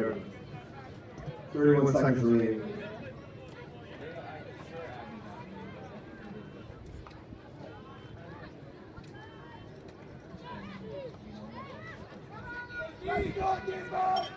go. 31 seconds remaining. Let's go, Kimbo!